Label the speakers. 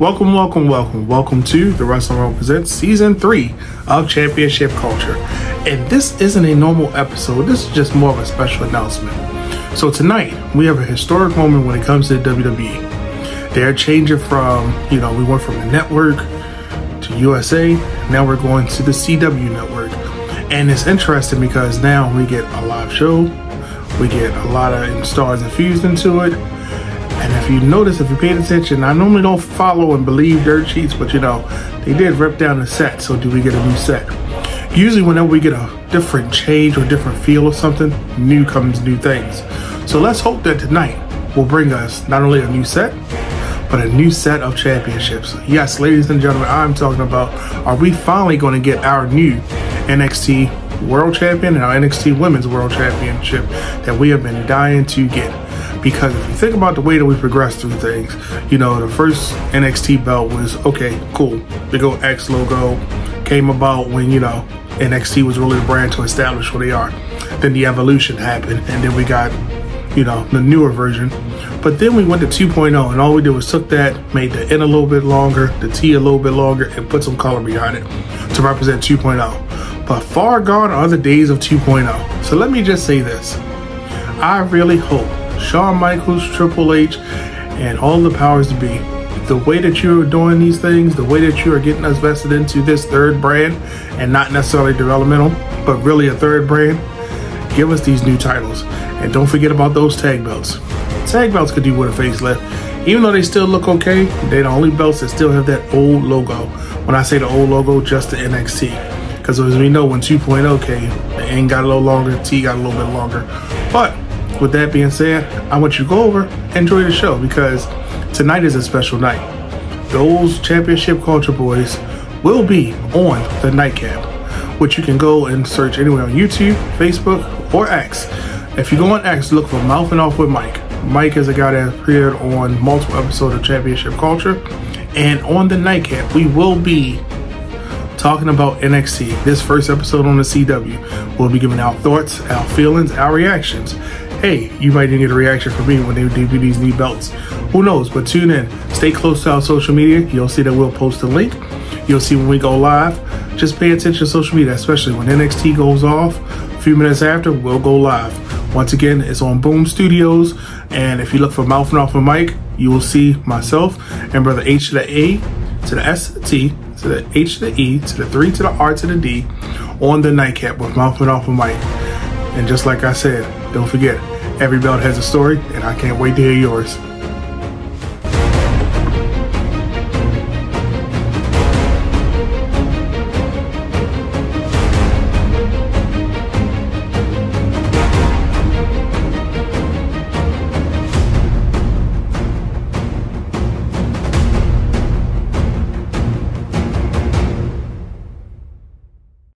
Speaker 1: Welcome, welcome, welcome, welcome to the Wrestling World Presents Season 3 of Championship Culture. And this isn't a normal episode, this is just more of a special announcement. So tonight, we have a historic moment when it comes to the WWE. They're changing from, you know, we went from the network to USA, now we're going to the CW network. And it's interesting because now we get a live show, we get a lot of stars infused into it and if you notice, if you paid attention, I normally don't follow and believe dirt sheets, but you know, they did rip down the set. So do we get a new set? Usually whenever we get a different change or different feel of something, new comes new things. So let's hope that tonight will bring us not only a new set, but a new set of championships. Yes, ladies and gentlemen, I'm talking about are we finally going to get our new NXT World Champion and our NXT Women's World Championship that we have been dying to get? Because if you think about the way that we progressed through things, you know, the first NXT belt was okay, cool. Big old X logo came about when, you know, NXT was really the brand to establish who they are. Then the evolution happened, and then we got, you know, the newer version. But then we went to 2.0, and all we did was took that, made the N a little bit longer, the T a little bit longer, and put some color behind it to represent 2.0. But far gone are the days of 2.0. So let me just say this. I really hope Shawn Michaels, Triple H, and all the powers to be. The way that you're doing these things, the way that you are getting us vested into this third brand, and not necessarily developmental, but really a third brand, give us these new titles. And don't forget about those tag belts. Tag belts could do with a facelift. Even though they still look okay, they're the only belts that still have that old logo. When I say the old logo, just the NXT. Because as we know, when 2.0 came, the N got a little longer, T got a little bit longer. But with that being said, I want you to go over, enjoy the show because tonight is a special night. Those championship culture boys will be on the nightcap, which you can go and search anywhere on YouTube, Facebook, or X. If you go on X, look for Mouthing Off with Mike. Mike is a guy that appeared on multiple episodes of Championship Culture. And on the nightcap, we will be talking about NXT. This first episode on the CW. We'll be giving our thoughts, our feelings, our reactions hey, you might even get a reaction from me when they debut these new belts. Who knows? But tune in. Stay close to our social media. You'll see that we'll post a link. You'll see when we go live. Just pay attention to social media, especially when NXT goes off. A few minutes after, we'll go live. Once again, it's on Boom Studios. And if you look for Mouthing Off with Mike, you will see myself and brother H to the A to the S to the T to the H to the E to the 3 to the R to the D on the nightcap with Mouthing Off with Mike. And just like I said, don't forget, Every belt has a story, and I can't wait to hear yours.